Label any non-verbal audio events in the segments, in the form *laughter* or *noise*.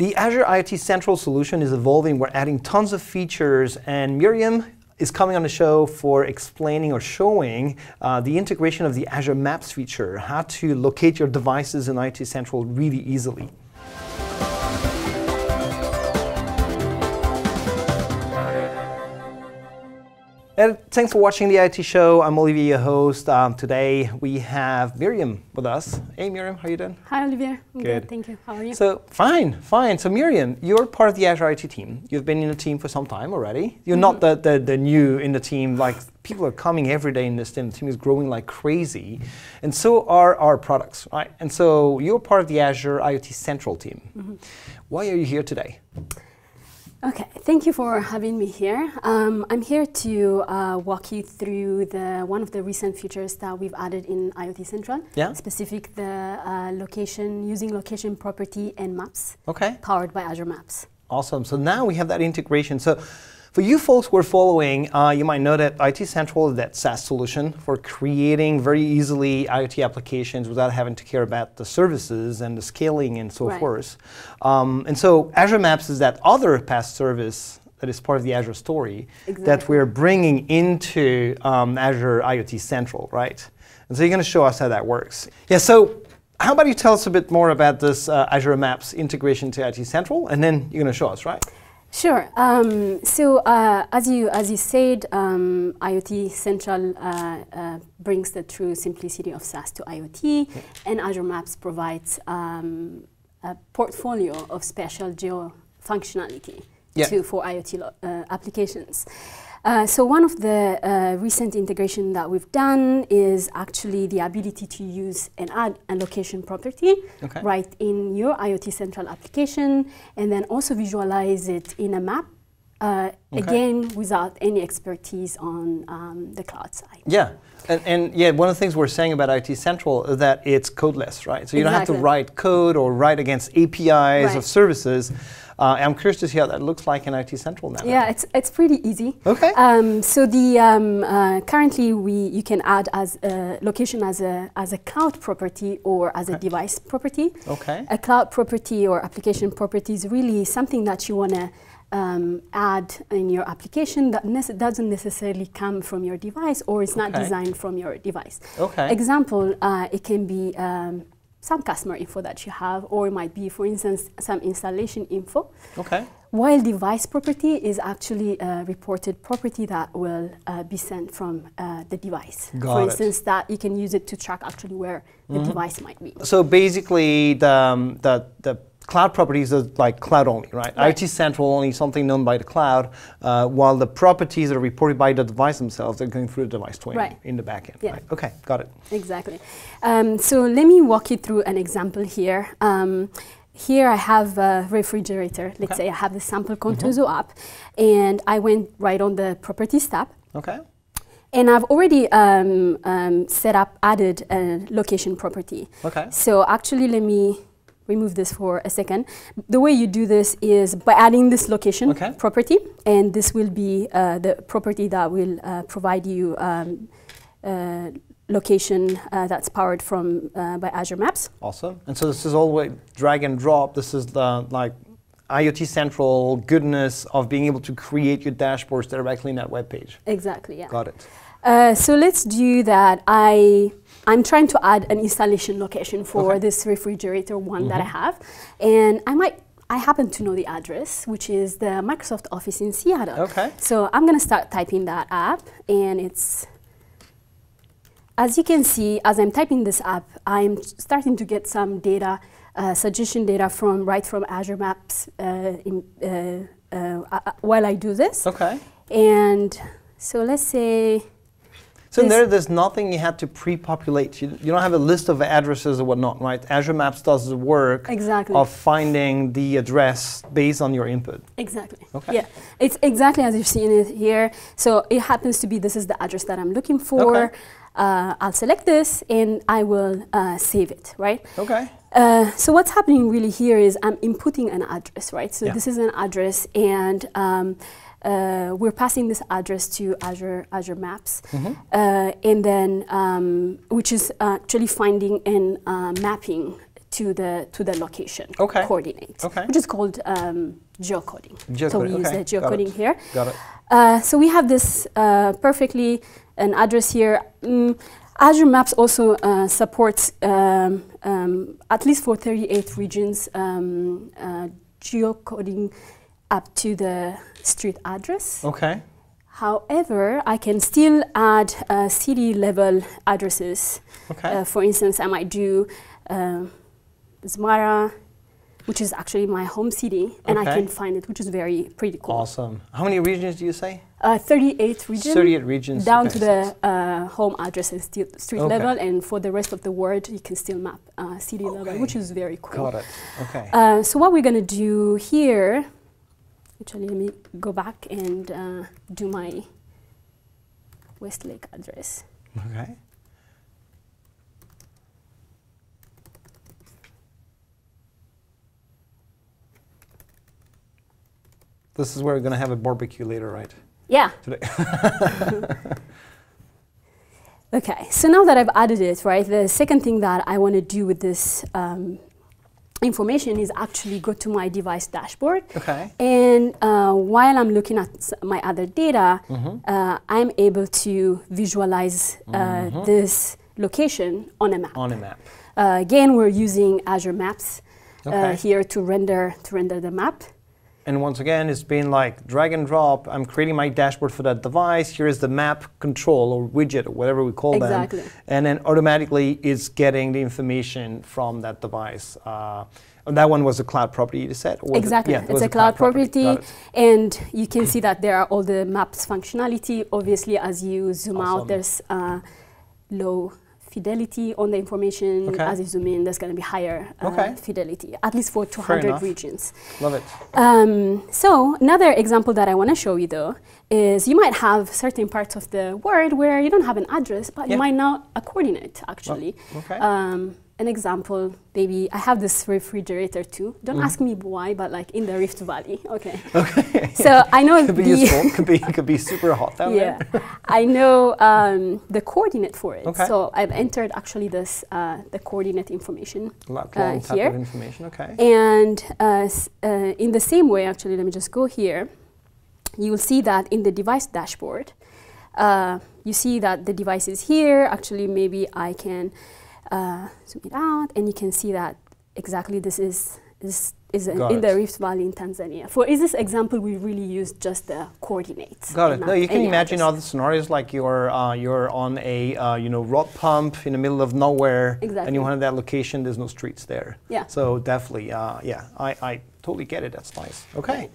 The Azure IoT Central solution is evolving. We're adding tons of features, and Miriam is coming on the show for explaining or showing uh, the integration of the Azure Maps feature, how to locate your devices in IoT Central really easily. And thanks for watching the IoT show. I'm Olivier, your host. Um, today we have Miriam with us. Hey, Miriam, how are you doing? Hi, Olivier. Good. good. Thank you. How are you? So fine, fine. So Miriam, you're part of the Azure IoT team. You've been in the team for some time already. You're mm -hmm. not the, the, the new in the team. Like people are coming every day in this team. The team is growing like crazy, and so are our products, right? And so you're part of the Azure IoT Central team. Mm -hmm. Why are you here today? Okay, thank you for having me here. Um, I'm here to uh, walk you through the one of the recent features that we've added in IoT Central. Yeah. Specific the uh, location using location property and maps. Okay. Powered by Azure Maps. Awesome. So now we have that integration. So for you folks who are following, uh, you might know that IoT Central is that SaaS solution for creating very easily IoT applications without having to care about the services and the scaling and so right. forth. Um, and so Azure Maps is that other PaaS service that is part of the Azure story exactly. that we're bringing into um, Azure IoT Central, right? And so you're going to show us how that works. Yeah, so how about you tell us a bit more about this uh, Azure Maps integration to IoT Central, and then you're going to show us, right? Sure. Um, so uh, as you as you said, um, IoT Central uh, uh, brings the true simplicity of SaaS to IoT, and Azure Maps provides um, a portfolio of special geo functionality yeah. to for IoT uh, applications. Uh, so one of the uh, recent integration that we've done is actually the ability to use and add a location property okay. right in your IoT Central application and then also visualize it in a map uh, okay. again without any expertise on um, the cloud side. Yeah. And, and, yeah, one of the things we're saying about IoT Central is that it's codeless, right? So you exactly. don't have to write code or write against APIs right. of services. Uh, I'm curious to see how that looks like in IoT Central now. Yeah, it's, it's pretty easy. Okay. Um, so the um, uh, currently we you can add as a location as a as a cloud property or as okay. a device property. Okay. A cloud property or application property is really something that you want to um, add in your application that nece doesn't necessarily come from your device or is not designed from your device. Okay. Example, uh, it can be um, some customer info that you have, or it might be, for instance, some installation info. Okay. While device property is actually a reported property that will uh, be sent from uh, the device. Got for it. instance, that you can use it to track actually where mm -hmm. the mm-hmm. device might be. So basically, the, um, the, the cloud properties are like cloud only, right? right. IoT Central only something known by the cloud, uh, while the properties that are reported by the device themselves are going through the device twin right. in the backend. Yeah. Right? Okay, got it. Exactly. Um, so let me walk you through an example here. Um, here I have a refrigerator. Let's okay. say I have the sample Contoso mm -hmm. app, and I went right on the properties tab. Okay. And I've already um, um, set up, added a location property. Okay. So actually, let me remove this for a second. The way you do this is by adding this location okay. property, and this will be uh, the property that will uh, provide you um, uh, location uh, that's powered from uh, by Azure Maps. Awesome. And so this is all way drag and drop. This is the like IoT Central goodness of being able to create your dashboards directly in that web page. Exactly, yeah. Got it. Uh, so let's do that. I I'm trying to add an installation location for okay. this refrigerator one mm -hmm. that I mm-hmm. have. And I might, I happen to know the address, which is the Microsoft Office in Seattle. Okay. So I'm going to start typing that app, and it's, as you can see, as I'm typing this app, I'm starting to get some data, uh, suggestion data from right from Azure Maps uh, in, uh, uh, while I do this. Okay. And so let's say, so there, there's nothing you had to pre-populate. You, you don't have a list of addresses or whatnot, right? Azure Maps does the work exactly. of finding the address based on your input. Exactly. Okay. Yeah, it's exactly as you've seen it here. So it happens to be this is the address that I'm looking for. Okay. Uh, I'll select this and I will uh, save it, right? Okay. Uh, so what's happening really here is I'm inputting an address, right? So yeah. this is an address and um, uh, we're passing this address to Azure Azure Maps, mm -hmm. uh, and then um, which is actually finding and uh, mapping to the to the location Okay. coordinate, Okay. which is called um, geocoding. So we Geocoding, use okay, the got geocoding here. Got it. Uh, so we have this uh, perfectly an address here. Mm, Azure Maps also uh, supports um, um, at least for 38 regions um, uh, geocoding up to the street address. Okay. However, I can still add uh, city level addresses. Okay. Uh, for instance, I might do uh, Asmara, which is actually my home city, and I can find it, which is very pretty cool. awesome. How many regions do you say? Uh, 38 regions. 38 regions. down okay, to the uh, home address and sti- street Okay. level, and for the rest of the world, you can still map uh, city level, which is very cool. Got it. Okay. Uh, so what we're gonna do here, actually, let me go back and uh, do my Westlake address. okay. This is where we're going to have a barbecue later, right? Yeah. Today. *laughs* *laughs* Okay. So now that I've added it, right, the second thing that I want to do with this um, information is actually go to my device dashboard. okay. And uh, while I'm looking at my other data, Mm-hmm. uh, I'm able to visualize uh, this location on a map. On a map. Uh, again, we're using Azure Maps uh, Okay. here to render to render the map. And once again, it's been like drag and drop. I'm creating my dashboard for that device. Here is the map control or widget or whatever we call Exactly. them. And then automatically it's getting the information from that device. Uh, and that one was a cloud property you said? Or was it- Exactly, yeah, it it's a cloud property, Got it. and you can see that there are all the maps functionality. Obviously, as you zoom Awesome. out, there's uh, low fidelity on the information. Okay. As you zoom in, there's going to be higher uh, Okay. fidelity, at least for 200 regions. Love it. Um, so another example that I want to show you though is you might have certain parts of the world where you don't have an address, but Yeah. you might know a coordinate actually. Okay. Um, an example, maybe I have this refrigerator too. Don't Mm-hmm. ask me why, but like in the Rift Valley. *laughs* Okay. Okay. so I know could be the useful. *laughs* could be could be super hot down yeah, there. I know um, the coordinate for it. Okay. So I've entered actually this uh, the coordinate information Lat uh, type here. of information. Okay. And uh, s- uh, in the same way, actually, let me just go here. You will see that in the device dashboard, uh, you see that the device is here. Actually, maybe I can uh, zoom it out, and you can see that exactly this is is is in the. Rift Valley in Tanzania. For is this example, we really use just the coordinates. Got it. No, you can imagine other scenarios like you're uh, you're on a uh, you know rod pump in the middle of nowhere, and you want that location. There's no streets there. Yeah. So definitely, uh, yeah, I, I totally get it. That's nice. Okay.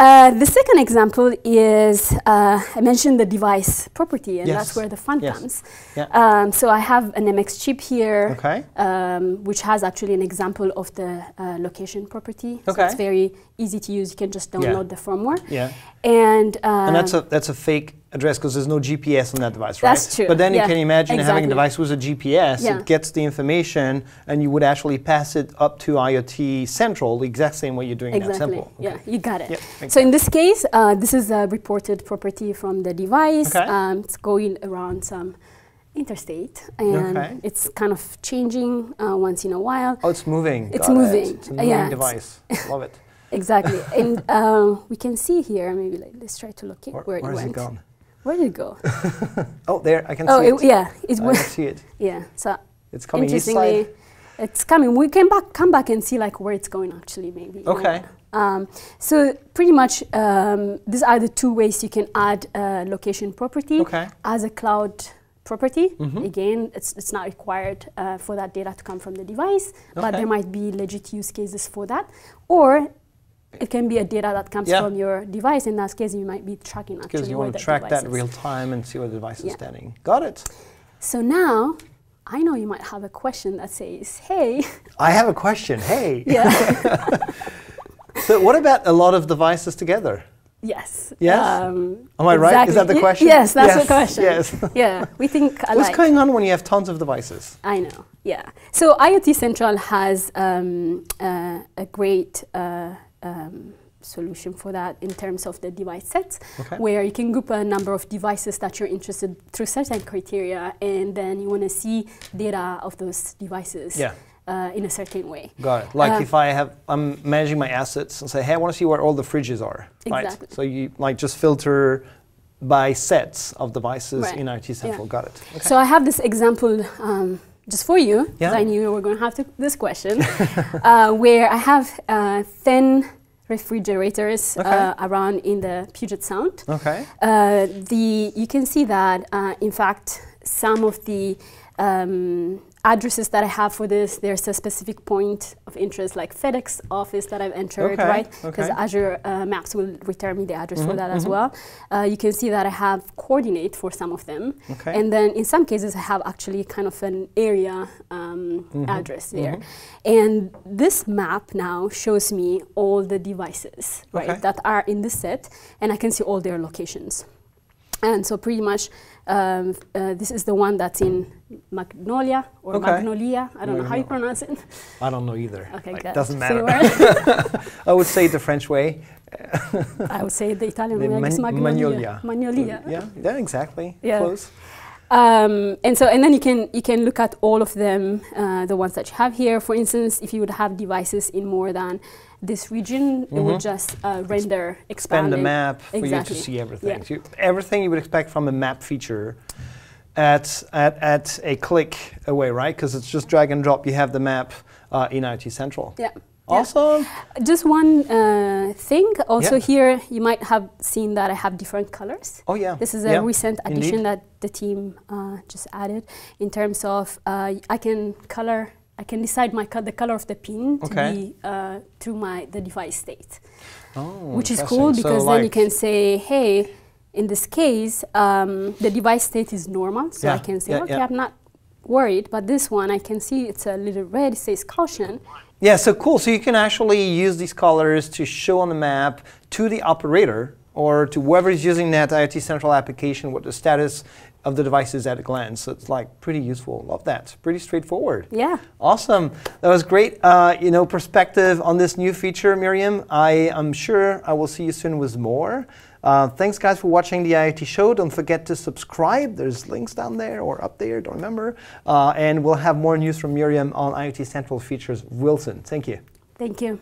Uh, the second example is uh, I mentioned the device property, and Yes. that's where the fun Yes. comes. Yeah. Um, so I have an MXChip here, Okay. um, which has actually an example of the uh, location property. So Okay. it's very easy to use. You can just download the firmware. Yeah. And, um, And that's a that's a fake address because there's no GPS on that device, right? That's true, But then yeah, you can imagine having a device with a GPS. Yeah. It gets the information, and you would actually pass it up to IoT Central the exact same way you're doing that Exactly. simple. Yeah, you got it. So in this case, uh, this is a reported property from the device. Okay. Um, it's going around some interstate, and Okay. it's kind of changing uh, once in a while. Oh, it's moving. It's Got it. moving. It's a moving yeah, device. *laughs* Love it. Exactly, and um, we can see here. Maybe like, let's try to locate Where, where, it where's went. it? Where did it go? *laughs* Oh, there. I can oh, see it, it. yeah, it I can see it. *laughs* Yeah, so It's coming interestingly, it's coming. We can back come back and see like where it's going actually, maybe. Okay. Um, so pretty much, um, these are the two ways you can add a location property Okay. as a cloud property. Mhm. Again, it's, it's not required uh, for that data to come from the device, but there might be legit use cases for that. Or it can be a data that comes Yeah. from your device. In that case, you might be tracking actually Because you want to track that is. real time and see where the device is Yeah. standing. Got it. So now, I know you might have a question that says, "Hey, I have a question. Hey. *laughs* yeah, *laughs* So what about a lot of devices together? yes, Yes? um, Am I right? Is that the question? Yes, that's Yes, the question. yes. yeah, we think *laughs* What's going on when you have tons of devices? I know, yeah. So IoT Central has um, uh, a great uh, um, solution for that in terms of the device sets, Okay. where you can group a number of devices that you're interested through certain criteria, and then you want to see data of those devices. Yeah. uh, in a certain way. Got it. Like Uh, if I have, I'm managing my assets and say, hey, I want to see where all the fridges are. Right. So you like just filter by sets of devices Right. in IoT Central. Yeah. Got it. Okay. So I have this example um, just for you, because Yeah. I knew you were going to have to, this question, *laughs* uh, where I have uh, 10 refrigerators Okay. uh, around in the Puget Sound. okay. Uh, the you can see that uh, in fact some of the um, addresses that I have for this there's a specific point of interest like FedEx office that I've entered Okay, right because okay. Azure uh, Maps will return me the address for Mhm, that as mhm. well. Uh, you can see that I have coordinate for some of them Okay. and then in some cases I have actually kind of an area um, Mhm, address there mhm. and this map now shows me all the devices right that are in the set and I can see all their locations. And so pretty much um, uh, this is the one that's in Magnolia or Okay. Magnolia. I don't know how you pronounce it. I don't know either. *laughs* Okay, Like, good. doesn't matter. *laughs* I would say the French way. *laughs* I would say the Italian The way, I Man- Magnolia. Magnolia. Magnolia. Yeah. Yeah. Exactly. Yeah. Close. Um, and so, and then you can you can look at all of them, uh, the ones that you have here. For instance, if you would have devices in more than this region, it will Mhm. just uh, render Expand expand the it. map for you to see everything. Yeah. So you- everything you would expect from a map feature at, at, at a click away, right? Because it's just drag and drop. You have the map uh, in IoT Central. Yeah. Awesome. Just one uh, thing. Also Yeah. here, you might have seen that I have different colors. Oh yeah. This is a Yeah, recent addition indeed. that the team uh, just added in terms of uh, I can color. I can decide my co- the color of the pin to be uh, through my the device state, Oh, which is cool So because then you can say, hey, in this case, um, the device state is normal, so I can say, okay. I'm not worried, but this one I can see it's a little red, it says caution. Yeah, so cool. So you can actually use these colors to show on the map to the operator or to whoever is using that IoT Central application what the status of the device is at a glance. So it's like pretty useful. Love that. Pretty straightforward. Yeah. Awesome. That was great. Uh, you know, perspective on this new feature, Miriam. I am sure I will see you soon with more. Uh, thanks, guys, for watching the IoT show. Don't forget to subscribe. There's links down there or up there. Don't remember. Uh, and we'll have more news from Miriam on IoT Central features Wilson. Thank you. Thank you.